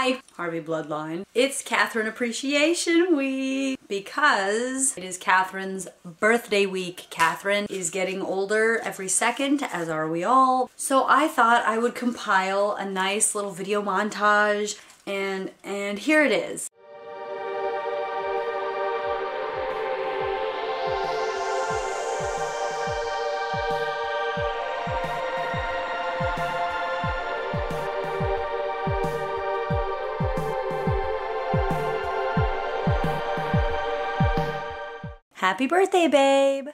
Harvey Bloodline. It's Katherine Appreciation Week because it is Katherine's birthday week. Katherine is getting older every second, as are we all. So I thought I would compile a nice little video montage and and here it is. Happy birthday, babe!